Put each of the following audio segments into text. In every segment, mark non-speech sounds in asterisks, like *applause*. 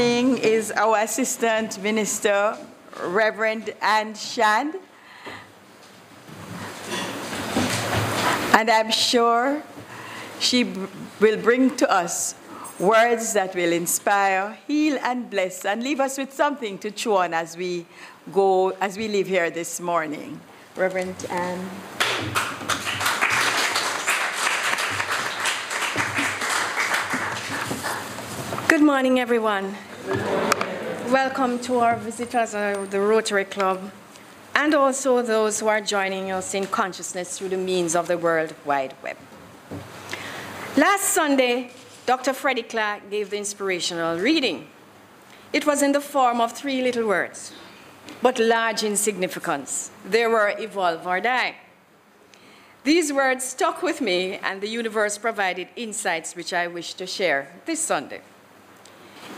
Is our assistant minister, Reverend Ann Shand. And I'm sure she will bring to us words that will inspire, heal, and bless, and leave us with something to chew on as we go, as we leave here this morning. Reverend Ann. Good morning, everyone. Welcome to our visitors of the Rotary Club and also those who are joining us in consciousness through the means of the World Wide Web. Last Sunday, Dr. Freddie Clark gave the inspirational reading. It was in the form of three little words, but large in significance. They were evolve or die. These words stuck with me, and the universe provided insights which I wish to share this Sunday.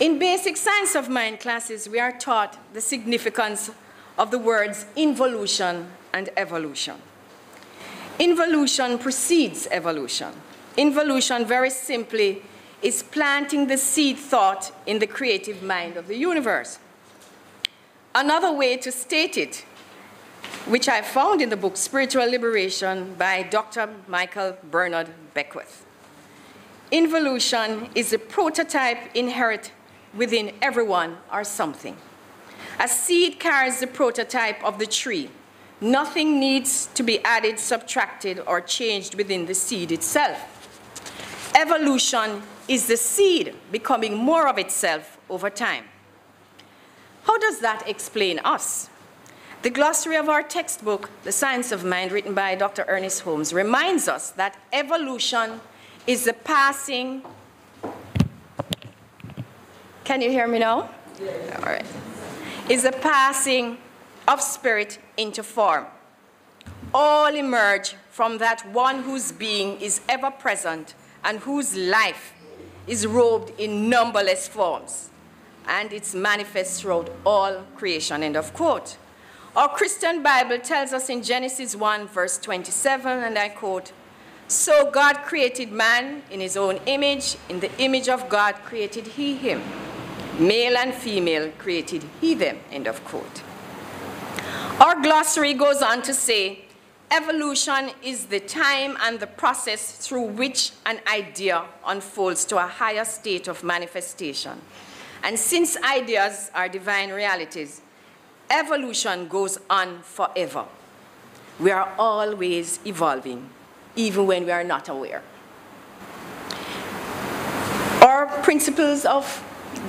In basic science of mind classes, we are taught the significance of the words involution and evolution. Involution precedes evolution. Involution, very simply, is planting the seed thought in the creative mind of the universe. Another way to state it which I found in the book Spiritual Liberation by Dr. Michael Bernard Beckwith. Involution is a prototype inherent within everyone or something. A seed carries the prototype of the tree. Nothing needs to be added, subtracted, or changed within the seed itself. Evolution is the seed becoming more of itself over time. How does that explain us? The glossary of our textbook, The Science of Mind, written by Dr. Ernest Holmes, reminds us that evolution is the passing. Can you hear me now? Yes. All right. Is the passing of spirit into form. All emerge from that one whose being is ever present and whose life is robed in numberless forms, and it's manifest throughout all creation. End of quote. Our Christian Bible tells us in Genesis 1, verse 27, and I quote, So God created man in his own image. In the image of God created he him. Male and female created he them. End of quote. Our glossary goes on to say, Evolution is the time and the process through which an idea unfolds to a higher state of manifestation. And since ideas are divine realities, evolution goes on forever. We are always evolving, even when we are not aware. Our principles of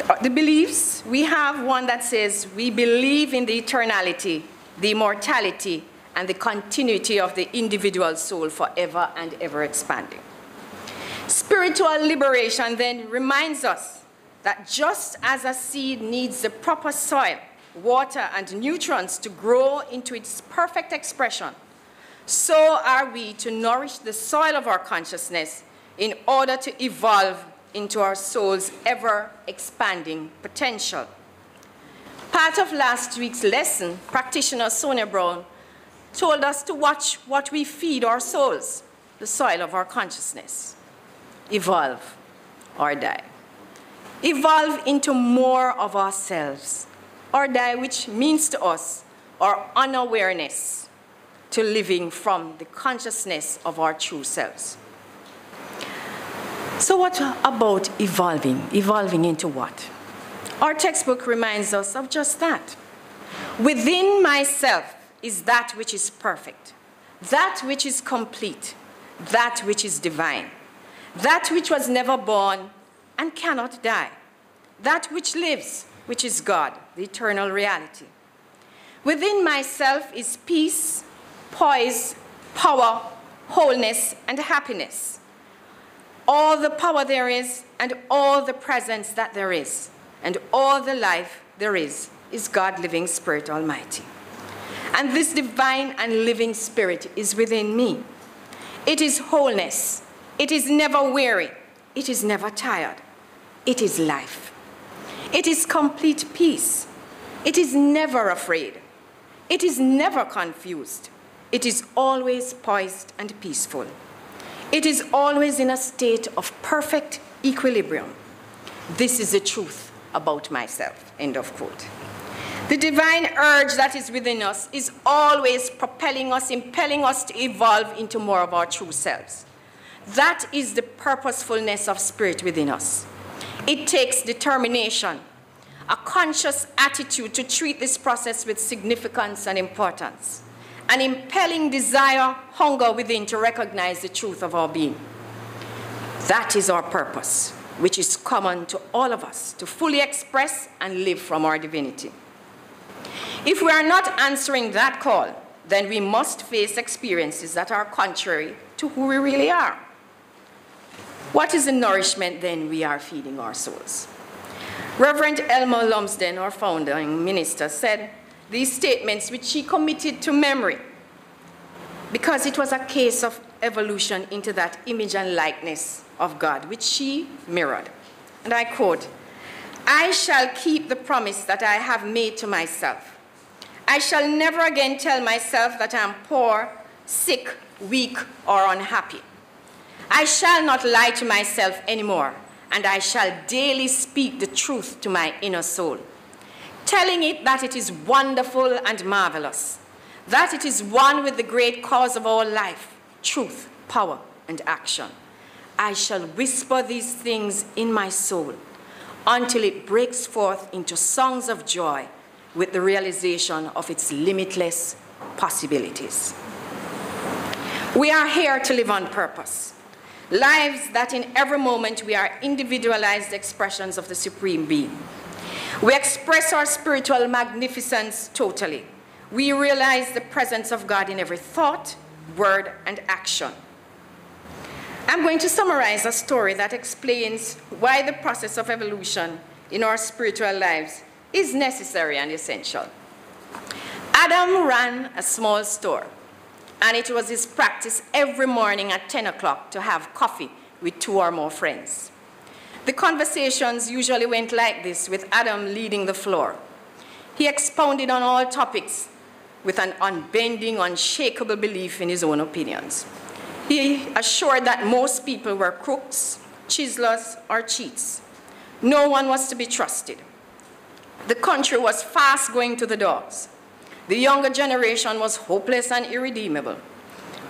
Uh, the beliefs, we have one that says we believe in the eternality, the immortality, and the continuity of the individual soul forever and ever expanding. Spiritual liberation then reminds us that just as a seed needs the proper soil, water, and nutrients to grow into its perfect expression, so are we to nourish the soil of our consciousness in order to evolve into our soul's ever expanding potential. Part of last week's lesson, practitioner Sonia Brown told us to watch what we feed our souls, the soil of our consciousness. Evolve or die. Evolve into more of ourselves, or die, which means to us our unawareness to living from the consciousness of our true selves. So, what about evolving? Evolving into what? Our textbook reminds us of just that. Within myself, is that which is perfect, that which is complete, that which is divine, that which was never born and cannot die, that which lives, which is God, the eternal reality. Within myself is peace, poise, power, wholeness, and happiness. All the power there is, and all the presence that there is, and all the life there is, is God living Spirit Almighty. And this divine and living spirit is within me. It is wholeness. It is never weary. It is never tired. It is life. It is complete peace. It is never afraid. It is never confused. It is always poised and peaceful. It is always in a state of perfect equilibrium. This is the truth about myself, end of quote. The divine urge that is within us is always propelling us, impelling us to evolve into more of our true selves. That is the purposefulness of spirit within us. It takes determination, a conscious attitude to treat this process with significance and importance, an impelling desire, hunger within to recognize the truth of our being. That is our purpose, which is common to all of us to fully express and live from our divinity. If we are not answering that call, then we must face experiences that are contrary to who we really are. What is the nourishment then we are feeding our souls? Reverend Elmer Lumsden, our founding minister, said these statements which she committed to memory because it was a case of evolution into that image and likeness of God, which she mirrored. And I quote, I shall keep the promise that I have made to myself. I shall never again tell myself that I am poor, sick, weak, or unhappy. I shall not lie to myself anymore, and I shall daily speak the truth to my inner soul, telling it that it is wonderful and marvelous, that it is one with the great cause of all life, truth, power, and action. I shall whisper these things in my soul until it breaks forth into songs of joy with the realization of its limitless possibilities. We are here to live on purpose. Lives that in every moment we are individualized expressions of the Supreme Being. We express our spiritual magnificence totally. We realize the presence of God in every thought, word, and action. I'm going to summarize a story that explains why the process of evolution in our spiritual lives is necessary and essential. Adam ran a small store and it was his practice every morning at 10 o'clock to have coffee with two or more friends. The conversations usually went like this, with Adam leading the floor. He expounded on all topics with an unbending, unshakable belief in his own opinions. He assured that most people were crooks, chiselers, or cheats. No one was to be trusted. The country was fast going to the dogs. The younger generation was hopeless and irredeemable.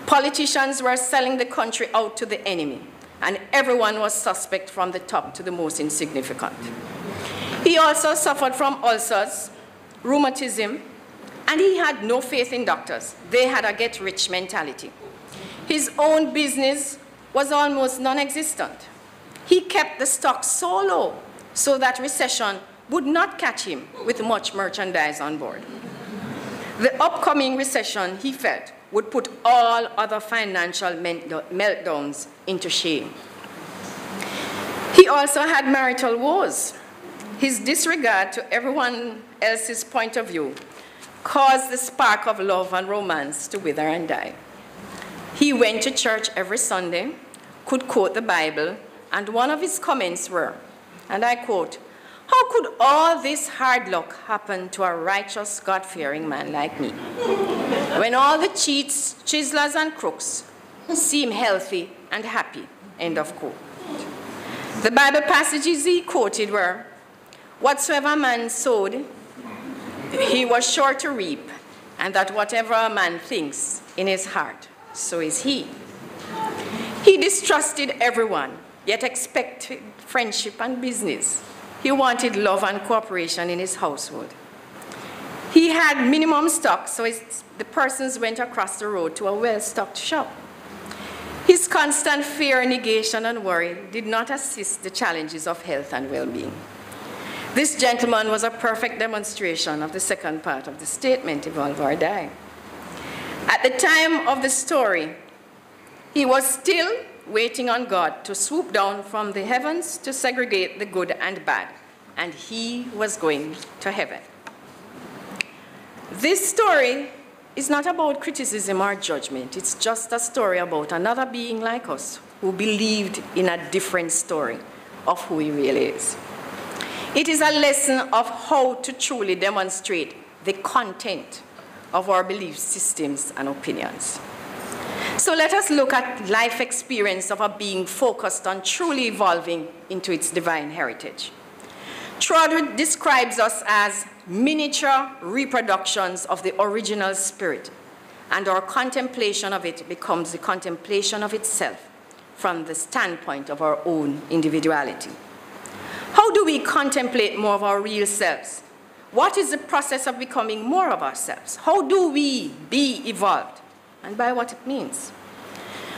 Politicians were selling the country out to the enemy, and everyone was suspect from the top to the most insignificant. He also suffered from ulcers, rheumatism, and he had no faith in doctors. They had a get rich mentality. His own business was almost non existent. He kept the stock so low so that recession would not catch him with much merchandise on board. The upcoming recession, he felt, would put all other financial meltdowns into shame. He also had marital woes. His disregard to everyone else's point of view caused the spark of love and romance to wither and die. He went to church every Sunday, could quote the Bible, and one of his comments were, and I quote, how could all this hard luck happen to a righteous, God fearing man like me? when all the cheats, chiselers, and crooks seem healthy and happy. End of quote. The Bible passages he quoted were Whatsoever a man sowed, he was sure to reap, and that whatever a man thinks in his heart, so is he. He distrusted everyone, yet expected friendship and business. He wanted love and cooperation in his household. He had minimum stock, so the persons went across the road to a well-stocked shop. His constant fear, negation, and worry did not assist the challenges of health and well-being. This gentleman was a perfect demonstration of the second part of the statement, evolve or die. At the time of the story, he was still waiting on God to swoop down from the heavens to segregate the good and bad, and he was going to heaven. This story is not about criticism or judgment. It's just a story about another being like us who believed in a different story of who he really is. It is a lesson of how to truly demonstrate the content of our belief systems and opinions. So let us look at life experience of a being focused on truly evolving into its divine heritage. Troward describes us as miniature reproductions of the original spirit, and our contemplation of it becomes the contemplation of itself from the standpoint of our own individuality. How do we contemplate more of our real selves? What is the process of becoming more of ourselves? How do we be evolved? And by what it means.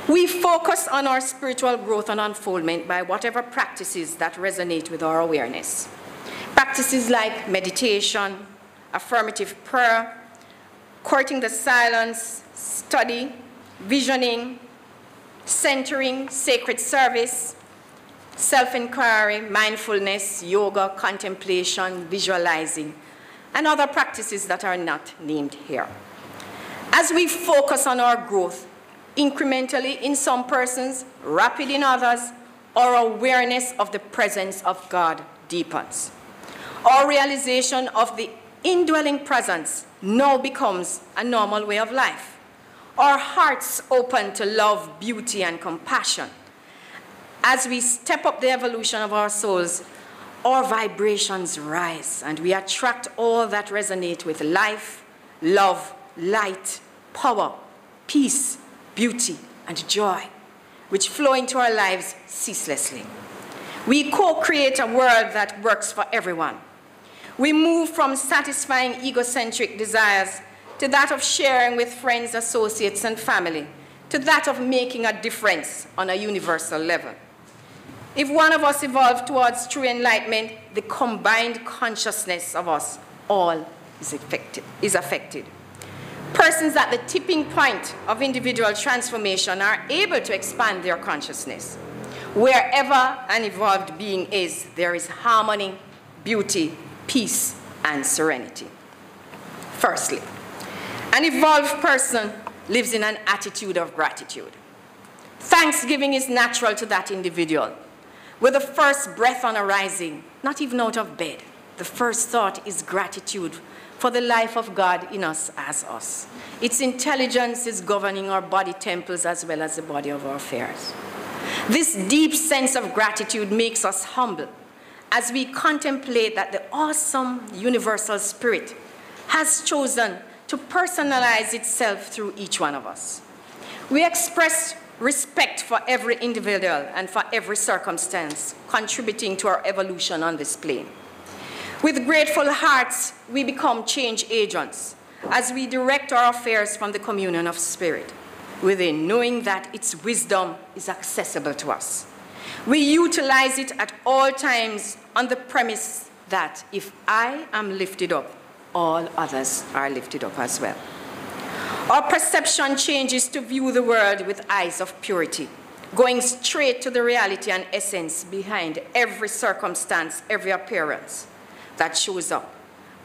We focus on our spiritual growth and unfoldment by whatever practices that resonate with our awareness. Practices like meditation, affirmative prayer, courting the silence, study, visioning, centering, sacred service, self inquiry, mindfulness, yoga, contemplation, visualizing, and other practices that are not named here. As we focus on our growth, incrementally in some persons, rapid in others, our awareness of the presence of God deepens. Our realization of the indwelling presence now becomes a normal way of life. Our hearts open to love, beauty, and compassion. As we step up the evolution of our souls, our vibrations rise and we attract all that resonate with life, love, light, power, peace, beauty, and joy, which flow into our lives ceaselessly. We co create a world that works for everyone. We move from satisfying egocentric desires to that of sharing with friends, associates, and family, to that of making a difference on a universal level. If one of us evolved towards true enlightenment, the combined consciousness of us all is affected. Is affected. Persons at the tipping point of individual transformation are able to expand their consciousness. Wherever an evolved being is, there is harmony, beauty, peace, and serenity. Firstly, an evolved person lives in an attitude of gratitude. Thanksgiving is natural to that individual. With the first breath on arising, not even out of bed, the first thought is gratitude for the life of God in us as us. Its intelligence is governing our body temples as well as the body of our affairs. This deep sense of gratitude makes us humble as we contemplate that the awesome universal spirit has chosen to personalize itself through each one of us. We express respect for every individual and for every circumstance contributing to our evolution on this plane. With grateful hearts, we become change agents as we direct our affairs from the communion of spirit within, knowing that its wisdom is accessible to us. We utilize it at all times on the premise that if I am lifted up, all others are lifted up as well. Our perception changes to view the world with eyes of purity, going straight to the reality and essence behind every circumstance, every appearance that shows up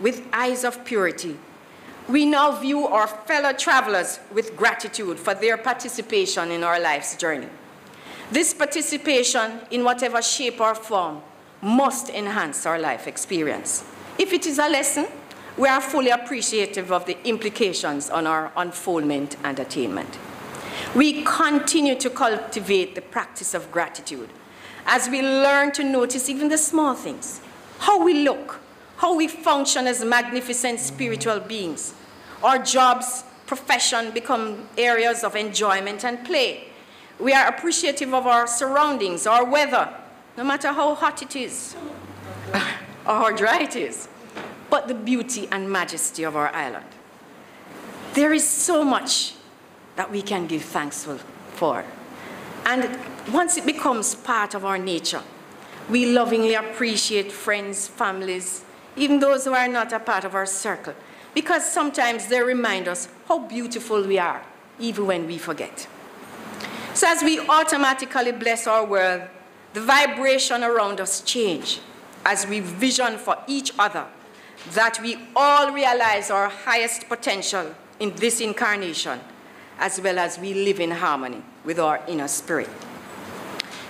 with eyes of purity. We now view our fellow travelers with gratitude for their participation in our life's journey. This participation, in whatever shape or form, must enhance our life experience. If it is a lesson, we are fully appreciative of the implications on our unfoldment and attainment. We continue to cultivate the practice of gratitude as we learn to notice even the small things how we look, how we function as magnificent spiritual beings. Our jobs, profession become areas of enjoyment and play. We are appreciative of our surroundings, our weather, no matter how hot it is *laughs* or how dry it is, but the beauty and majesty of our island. There is so much that we can give thanks for. And once it becomes part of our nature, we lovingly appreciate friends, families, even those who are not a part of our circle, because sometimes they remind us how beautiful we are, even when we forget. So as we automatically bless our world, the vibration around us change as we vision for each other that we all realize our highest potential in this incarnation, as well as we live in harmony with our inner spirit.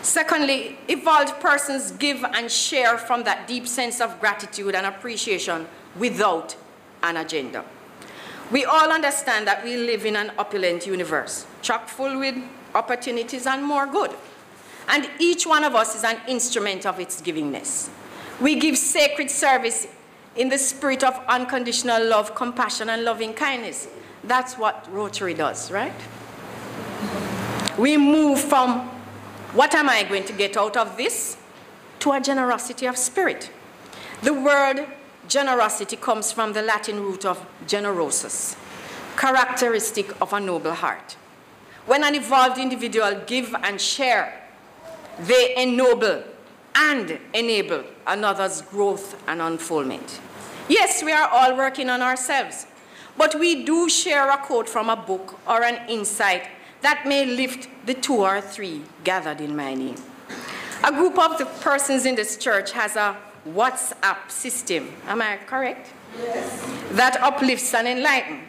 Secondly, evolved persons give and share from that deep sense of gratitude and appreciation without an agenda. We all understand that we live in an opulent universe, chock full with opportunities and more good. And each one of us is an instrument of its givingness. We give sacred service in the spirit of unconditional love, compassion, and loving kindness. That's what Rotary does, right? We move from what am I going to get out of this to a generosity of spirit. The word generosity comes from the Latin root of generosus, characteristic of a noble heart. When an evolved individual give and share, they ennoble and enable another's growth and unfoldment. Yes, we are all working on ourselves, but we do share a quote from a book or an insight that may lift the two or three gathered in my name. A group of the persons in this church has a WhatsApp system. Am I correct? Yes. That uplifts and enlightens.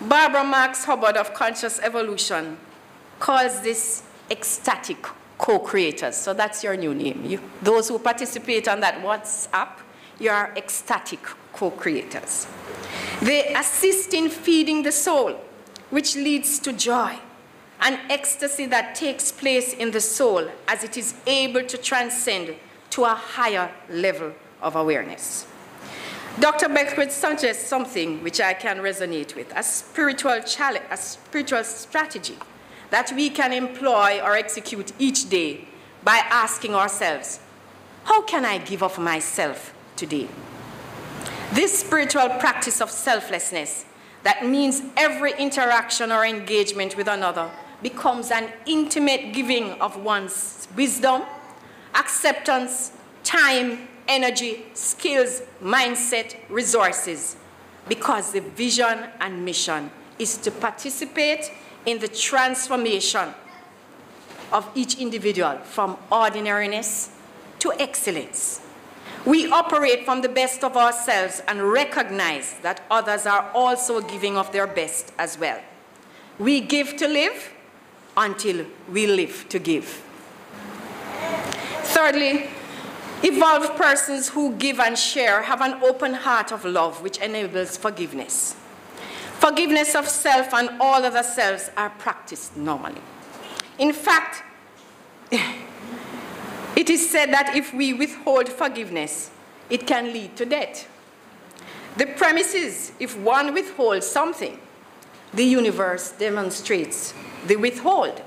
Barbara Marx Hubbard of Conscious Evolution calls this ecstatic co-creators. So that's your new name. You, those who participate on that WhatsApp, you are ecstatic co-creators. They assist in feeding the soul, which leads to joy, an ecstasy that takes place in the soul as it is able to transcend to a higher level of awareness. Dr. Beckwith suggests something which I can resonate with, a spiritual, challenge, a spiritual strategy that we can employ or execute each day by asking ourselves, how can I give of myself today? This spiritual practice of selflessness that means every interaction or engagement with another becomes an intimate giving of one's wisdom, acceptance, time, energy, skills, mindset, resources, because the vision and mission is to participate in the transformation of each individual from ordinariness to excellence. We operate from the best of ourselves and recognize that others are also giving of their best as well. We give to live until we live to give. Thirdly, evolved persons who give and share have an open heart of love which enables forgiveness. Forgiveness of self and all other selves are practiced normally. In fact, *laughs* it is said that if we withhold forgiveness, it can lead to death. The premise is if one withholds something, the universe demonstrates the withhold,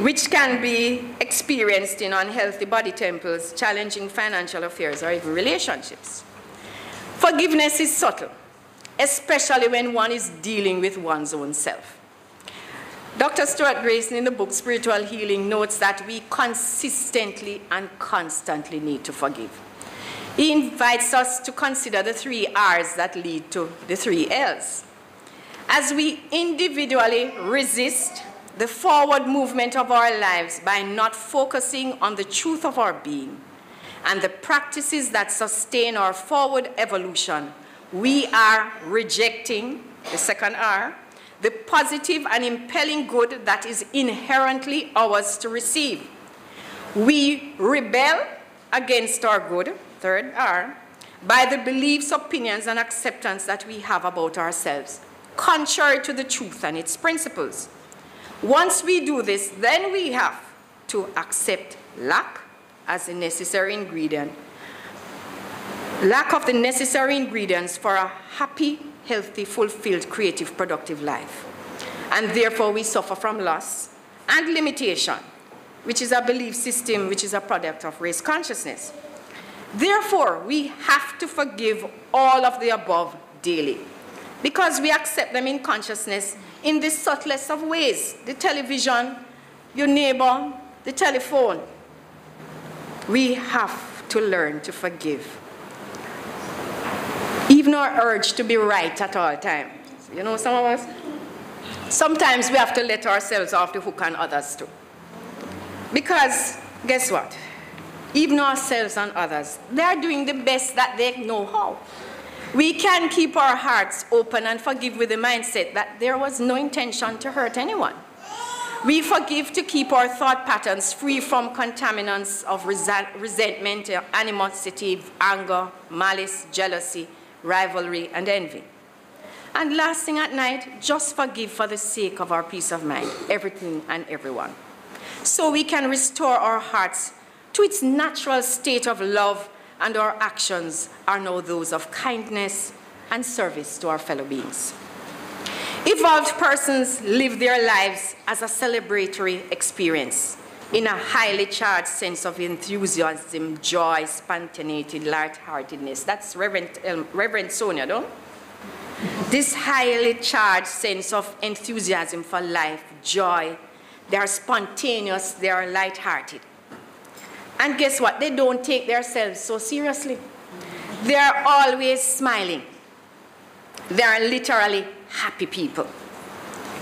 which can be experienced in unhealthy body temples, challenging financial affairs, or even relationships. Forgiveness is subtle especially when one is dealing with one's own self. Dr. Stuart Grayson in the book Spiritual Healing notes that we consistently and constantly need to forgive. He invites us to consider the three R's that lead to the three L's. As we individually resist the forward movement of our lives by not focusing on the truth of our being and the practices that sustain our forward evolution, we are rejecting, the second R, the positive and impelling good that is inherently ours to receive. We rebel against our good, third R, by the beliefs, opinions, and acceptance that we have about ourselves, contrary to the truth and its principles. Once we do this, then we have to accept lack as a necessary ingredient lack of the necessary ingredients for a happy, healthy, fulfilled, creative, productive life. And therefore, we suffer from loss and limitation, which is a belief system which is a product of race consciousness. Therefore, we have to forgive all of the above daily because we accept them in consciousness in the subtlest of ways the television, your neighbor, the telephone. We have to learn to forgive even our urge to be right at all times. You know, some of us, sometimes we have to let ourselves off the hook and others too. Because, guess what? Even ourselves and others, they are doing the best that they know how. We can keep our hearts open and forgive with the mindset that there was no intention to hurt anyone. We forgive to keep our thought patterns free from contaminants of resentment, animosity, anger, malice, jealousy, rivalry, and envy. And last thing at night, just forgive for the sake of our peace of mind, everything and everyone. So we can restore our hearts to its natural state of love, and our actions are now those of kindness and service to our fellow beings. Evolved persons live their lives as a celebratory experience in a highly charged sense of enthusiasm, joy, spontaneity, lightheartedness. That's Reverend, um, Reverend Sonia, don't? This highly charged sense of enthusiasm for life, joy, they are spontaneous, they are lighthearted. And guess what? They don't take themselves so seriously. They are always smiling. They are literally happy people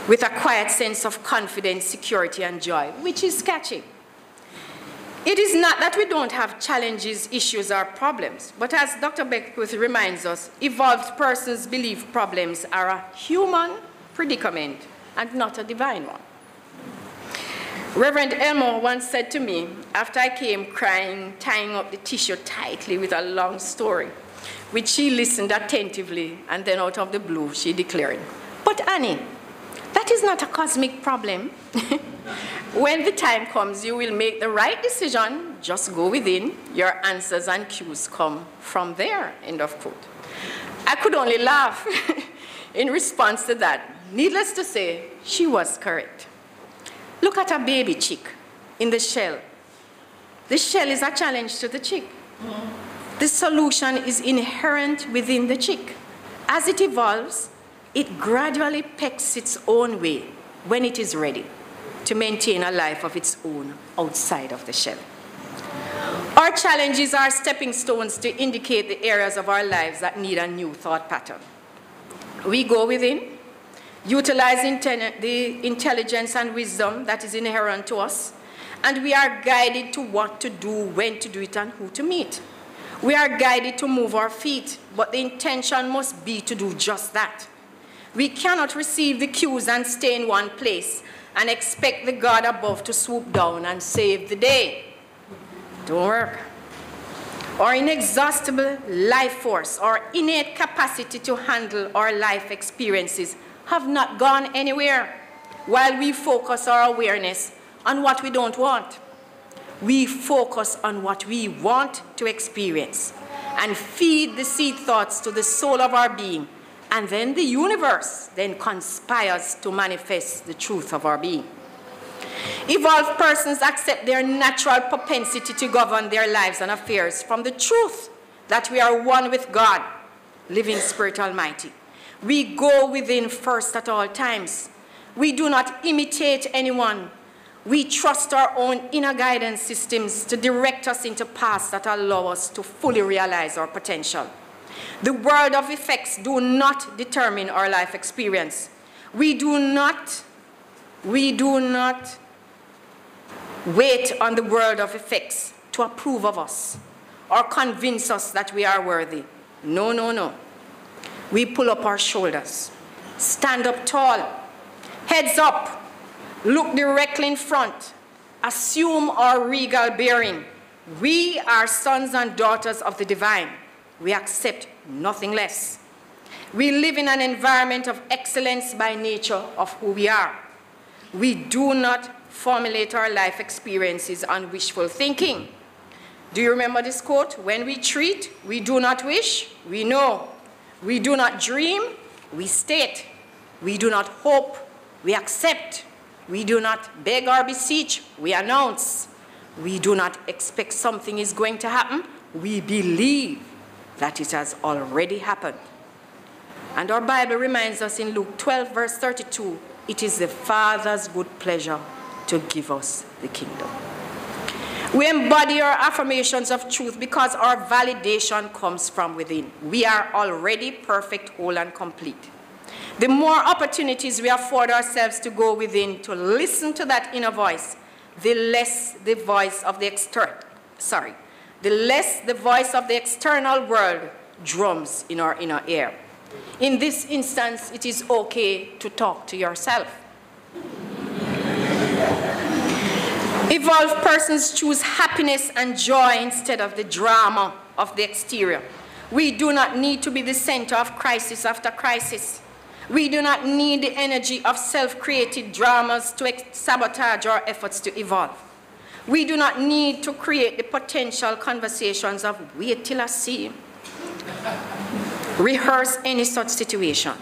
with a quiet sense of confidence, security, and joy, which is catchy. It is not that we don't have challenges, issues, or problems, but as Dr. Beckwith reminds us, evolved persons believe problems are a human predicament and not a divine one. Reverend Elmo once said to me, after I came crying, tying up the tissue tightly with a long story, which she listened attentively, and then out of the blue, she declared, But Annie, that is not a cosmic problem. *laughs* when the time comes, you will make the right decision. Just go within. Your answers and cues come from there. End of quote. I could only laugh *laughs* in response to that. Needless to say, she was correct. Look at a baby chick in the shell. The shell is a challenge to the chick. The solution is inherent within the chick. As it evolves, it gradually pecks its own way when it is ready to maintain a life of its own outside of the shell. Our challenges are stepping stones to indicate the areas of our lives that need a new thought pattern. We go within, utilizing the intelligence and wisdom that is inherent to us, and we are guided to what to do, when to do it, and who to meet. We are guided to move our feet, but the intention must be to do just that. We cannot receive the cues and stay in one place and expect the God above to swoop down and save the day. Don't work. Our inexhaustible life force, our innate capacity to handle our life experiences have not gone anywhere while we focus our awareness on what we don't want. We focus on what we want to experience and feed the seed thoughts to the soul of our being and then the universe then conspires to manifest the truth of our being. Evolved persons accept their natural propensity to govern their lives and affairs from the truth that we are one with God, living Spirit Almighty. We go within first at all times. We do not imitate anyone. We trust our own inner guidance systems to direct us into paths that allow us to fully realize our potential. The world of effects do not determine our life experience. We do not, we do not wait on the world of effects to approve of us or convince us that we are worthy. No, no, no. We pull up our shoulders, stand up tall, heads up, look directly in front, assume our regal bearing. We are sons and daughters of the divine. We accept nothing less. We live in an environment of excellence by nature of who we are. We do not formulate our life experiences on wishful thinking. Do you remember this quote? When we treat, we do not wish, we know. We do not dream, we state. We do not hope, we accept. We do not beg or beseech, we announce. We do not expect something is going to happen, we believe that it has already happened. And our Bible reminds us in Luke 12, verse 32 it is the Father's good pleasure to give us the kingdom. We embody our affirmations of truth because our validation comes from within. We are already perfect, whole, and complete. The more opportunities we afford ourselves to go within, to listen to that inner voice, the less the voice of the external, sorry, the less the voice of the external world drums in our inner ear. In this instance, it is okay to talk to yourself. Evolved persons choose happiness and joy instead of the drama of the exterior. We do not need to be the center of crisis after crisis. We do not need the energy of self created dramas to sabotage our efforts to evolve. We do not need to create the potential conversations of wait till I see. Rehearse any such situation.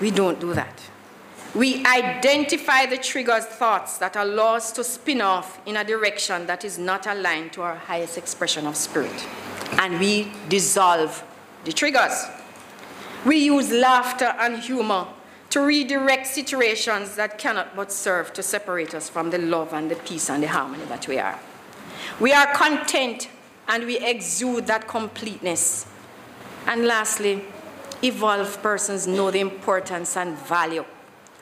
We don't do that. We identify the triggers thoughts that allow us to spin off in a direction that is not aligned to our highest expression of spirit. And we dissolve the triggers. We use laughter and humor to redirect situations that cannot but serve to separate us from the love and the peace and the harmony that we are. We are content and we exude that completeness. And lastly, evolved persons know the importance and value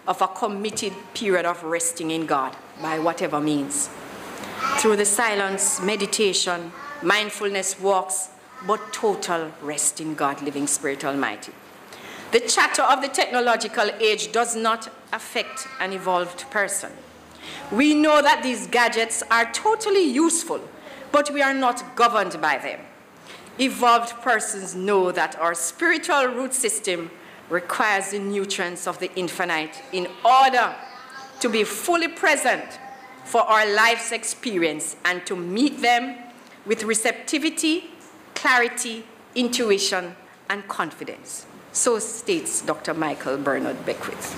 of a committed period of resting in God by whatever means. Through the silence, meditation, mindfulness walks, but total rest in God, living Spirit Almighty. The chatter of the technological age does not affect an evolved person. We know that these gadgets are totally useful, but we are not governed by them. Evolved persons know that our spiritual root system requires the nutrients of the infinite in order to be fully present for our life's experience and to meet them with receptivity, clarity, intuition, and confidence. So states Dr. Michael Bernard Beckwith.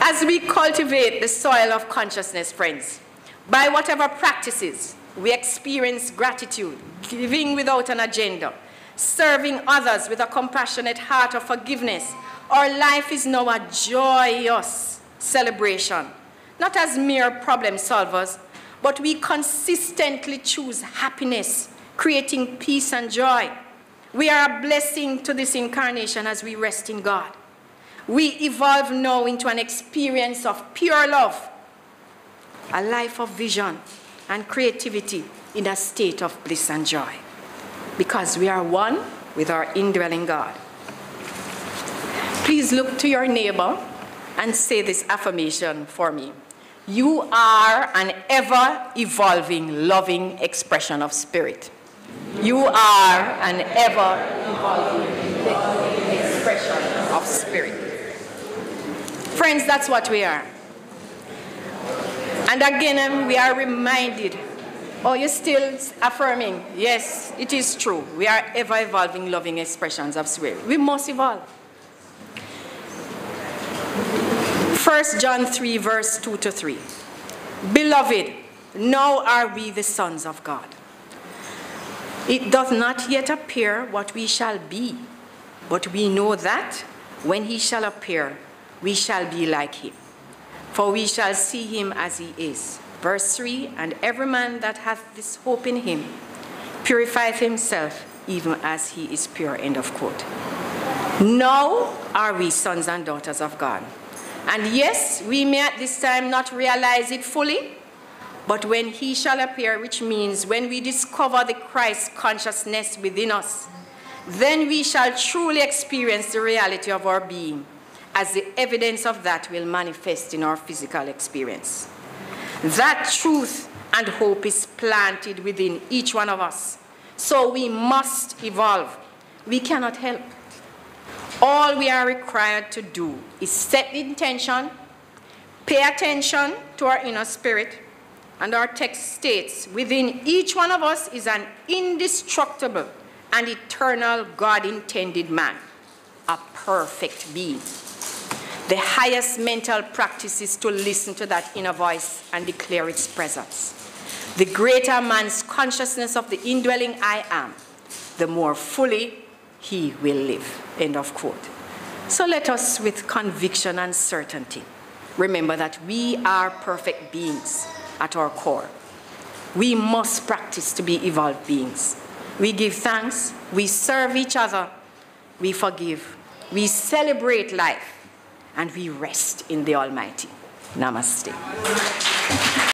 *laughs* As we cultivate the soil of consciousness, friends, by whatever practices, we experience gratitude, giving without an agenda, serving others with a compassionate heart of forgiveness. Our life is now a joyous celebration, not as mere problem solvers, but we consistently choose happiness, creating peace and joy we are a blessing to this incarnation as we rest in God. We evolve now into an experience of pure love, a life of vision and creativity in a state of bliss and joy because we are one with our indwelling God. Please look to your neighbor and say this affirmation for me. You are an ever evolving, loving expression of spirit. You are an ever evolving expression of spirit. Friends, that's what we are. And again, um, we are reminded. Oh, you're still affirming? Yes, it is true. We are ever evolving, loving expressions of spirit. We must evolve. 1 John 3, verse 2 to 3. Beloved, now are we the sons of God. It doth not yet appear what we shall be, but we know that when he shall appear, we shall be like him. For we shall see him as he is. 3 And every man that hath this hope in him purifieth himself even as he is pure. End of quote. Now are we sons and daughters of God. And yes, we may at this time not realize it fully, but when he shall appear, which means when we discover the Christ consciousness within us, then we shall truly experience the reality of our being, as the evidence of that will manifest in our physical experience. That truth and hope is planted within each one of us. So we must evolve. We cannot help. All we are required to do is set the intention, pay attention to our inner spirit, and our text states, within each one of us is an indestructible and eternal God intended man, a perfect being. The highest mental practice is to listen to that inner voice and declare its presence. The greater man's consciousness of the indwelling I am, the more fully he will live. End of quote. So let us, with conviction and certainty, remember that we are perfect beings at our core. We must practice to be evolved beings. We give thanks, we serve each other, we forgive, we celebrate life, and we rest in the Almighty. Namaste.